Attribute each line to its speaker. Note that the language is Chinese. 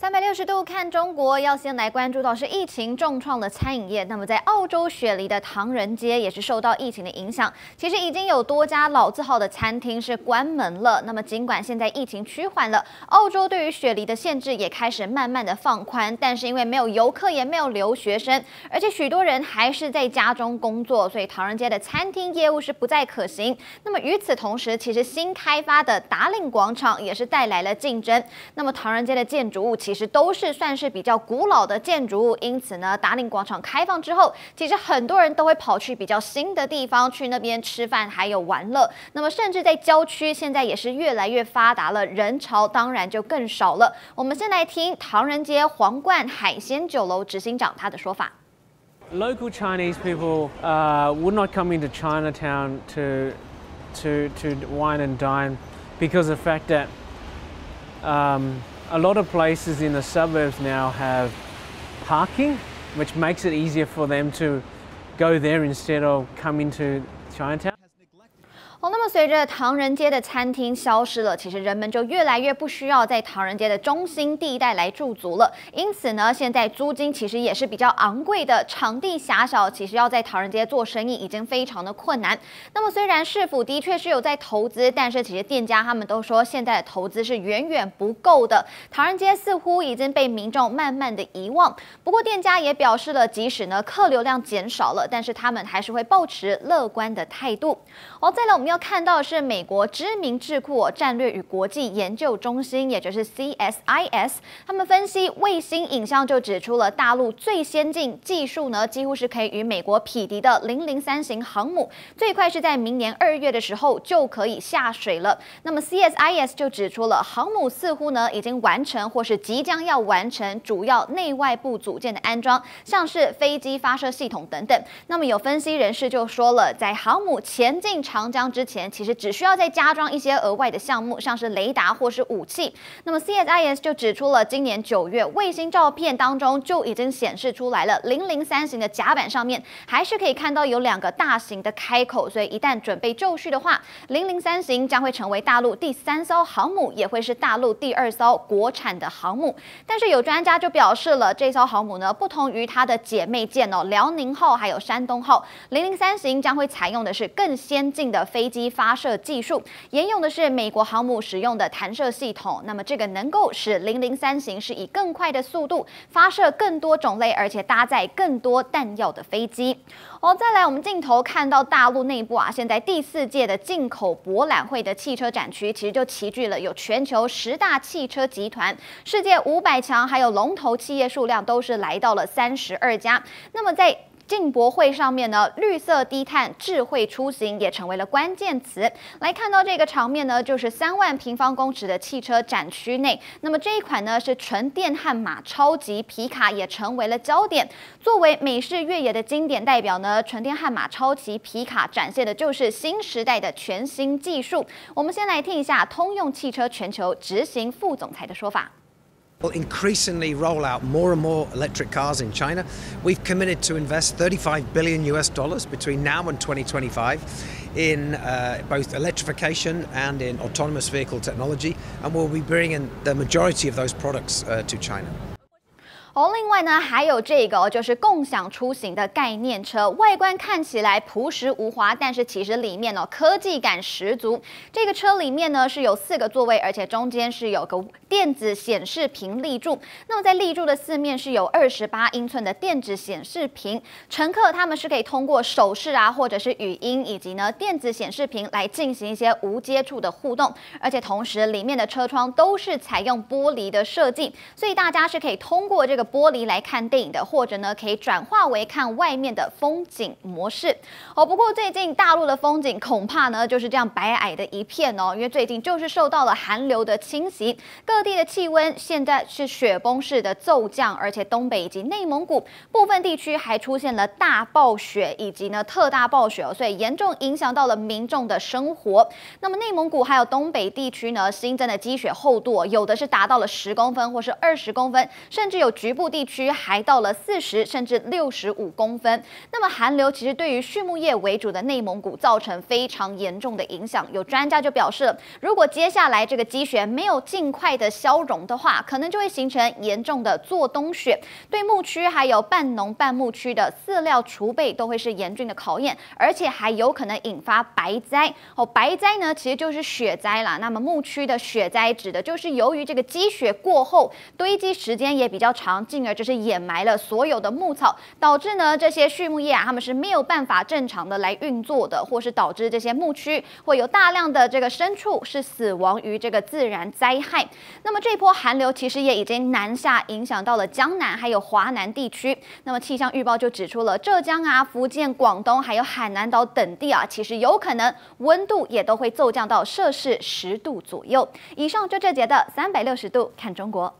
Speaker 1: 三百六十度看中国，要先来关注到是疫情重创的餐饮业。那么在澳洲雪梨的唐人街也是受到疫情的影响，其实已经有多家老字号的餐厅是关门了。那么尽管现在疫情趋缓了，澳洲对于雪梨的限制也开始慢慢的放宽，但是因为没有游客也没有留学生，而且许多人还是在家中工作，所以唐人街的餐厅业务是不再可行。那么与此同时，其实新开发的达令广场也是带来了竞争。那么唐人街的建筑物其其实都是算是比较古老的建筑物，因此呢，达令广场开放之后，其实很多人都会跑去比较新的地方去那边吃饭，还有玩乐。那么甚至在郊区，现在也是越来越发达了，人潮当然就更少了。我们先来听唐人街皇冠海鲜酒楼执行长他的说法。
Speaker 2: Local Chinese people uh, would not come into Chinatown to to to wine and dine because the fact that. Um, a lot of places in the suburbs now have parking, which makes it easier for them to go there instead of coming to Chinatown.
Speaker 1: 随着唐人街的餐厅消失了，其实人们就越来越不需要在唐人街的中心地带来驻足了。因此呢，现在租金其实也是比较昂贵的，场地狭小，其实要在唐人街做生意已经非常的困难。那么虽然市府的确是有在投资，但是其实店家他们都说现在的投资是远远不够的。唐人街似乎已经被民众慢慢的遗忘。不过店家也表示了，即使呢客流量减少了，但是他们还是会保持乐观的态度。哦，再来我们。要看看到是美国知名智库战略与国际研究中心，也就是 CSIS，他们分析卫星影像就指出了大陆最先进技术呢，几乎是可以与美国匹敌的零零三型航母，最快是在明年二月的时候就可以下水了。那么 CSIS 就指出了航母似乎呢已经完成或是即将要完成主要内外部组件的安装，像是飞机发射系统等等。那么有分析人士就说了，在航母前进长江之前其实只需要再加装一些额外的项目，像是雷达或是武器。那么 CSIS 就指出了，今年九月卫星照片当中就已经显示出来了，零零三型的甲板上面还是可以看到有两个大型的开口。所以一旦准备就绪的话，零零三型将会成为大陆第三艘航母，也会是大陆第二艘国产的航母。但是有专家就表示了，这艘航母呢不同于它的姐妹舰哦，辽宁号还有山东号，零零三型将会采用的是更先进的飞。机发射技术沿用的是美国航母使用的弹射系统，那么这个能够使零零三型是以更快的速度发射更多种类，而且搭载更多弹药的飞机。哦，再来，我们镜头看到大陆内部啊，现在第四届的进口博览会的汽车展区，其实就齐聚了有全球十大汽车集团、世界五百强，还有龙头企业数量都是来到了三十二家。那么在进博会上面呢，绿色低碳、智慧出行也成为了关键词。来看到这个场面呢，就是三万平方公尺的汽车展区内，那么这一款呢是纯电悍马超级皮卡，也成为了焦点。作为美式越野的经典代表呢，纯电悍马超级皮卡展现的就是新时代的全新技术。我们先来听一下通用汽车全球执行副总裁的说法。
Speaker 3: Will increasingly roll out more and more electric cars in China. We've committed to invest 35 billion US dollars between now and 2025 in uh, both electrification and in autonomous vehicle technology, and we'll be bringing the majority of those products uh, to China.
Speaker 1: 哦，另外呢，还有这个哦，就是共享出行的概念车，外观看起来朴实无华，但是其实里面哦科技感十足。这个车里面呢是有四个座位，而且中间是有个电子显示屏立柱。那么在立柱的四面是有二十八英寸的电子显示屏，乘客他们是可以通过手势啊，或者是语音以及呢电子显示屏来进行一些无接触的互动，而且同时里面的车窗都是采用玻璃的设计，所以大家是可以通过这个。玻璃来看电影的，或者呢可以转化为看外面的风景模式哦。不过最近大陆的风景恐怕呢就是这样白矮的一片哦，因为最近就是受到了寒流的侵袭，各地的气温现在是雪崩式的骤降，而且东北以及内蒙古部分地区还出现了大暴雪以及呢特大暴雪哦，所以严重影响到了民众的生活。那么内蒙古还有东北地区呢新增的积雪厚度有的是达到了十公分或是二十公分，甚至有局。局部地区还到了四十甚至六十五公分。那么寒流其实对于畜牧业为主的内蒙古造成非常严重的影响。有专家就表示，如果接下来这个积雪没有尽快的消融的话，可能就会形成严重的做冬雪，对牧区还有半农半牧区的饲料储备都会是严峻的考验，而且还有可能引发白灾。哦，白灾呢其实就是雪灾啦。那么牧区的雪灾指的就是由于这个积雪过后堆积时间也比较长，进而就是掩埋了所有的牧草，导致呢这些畜牧业啊他们是没有办法正常的来运作的，或是导致这些牧区会有大量的这个牲畜是死亡于这个自然灾害。那么这波寒流其实也已经南下，影响到了江南还有华南地区。那么气象预报就指出了浙江啊、福建、广东还有海南岛等地啊，其实有可能温度也都会骤降到摄氏十度左右。以上就这节的三百六十度看中国。